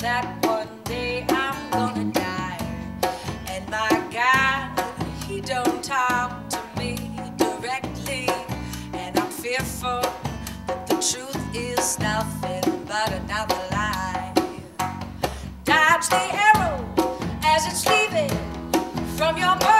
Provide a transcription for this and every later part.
that one day I'm gonna die. And my God, he don't talk to me directly. And I'm fearful that the truth is nothing but another lie. Dodge the arrow as it's leaving from your mind.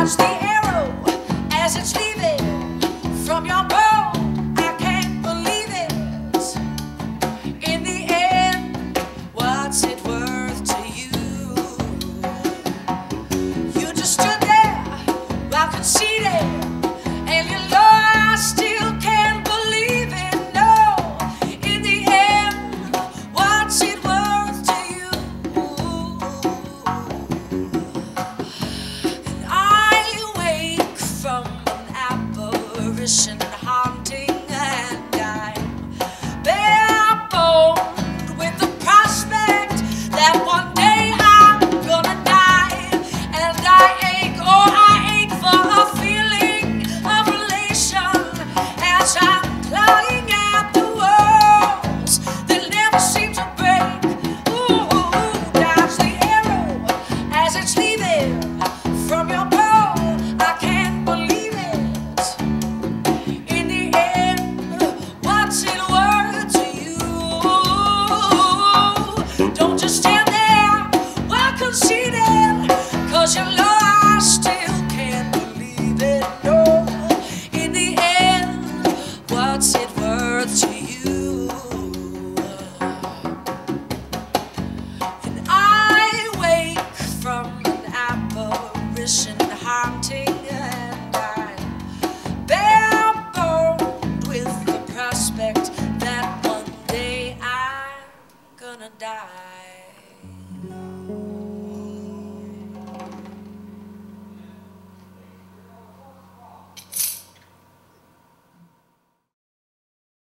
Watch the arrow as it's leaving from your bow. I can't believe it. In the end, what's it worth to you? You just stood there while conceding. position. die.